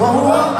Vamos lá.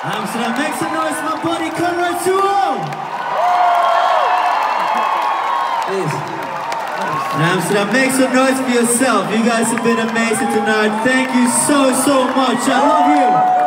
Amsterdam, make some noise, my buddy Conrad Sewell! Please. And Amsterdam, make some noise for yourself. You guys have been amazing tonight. Thank you so, so much. I love you.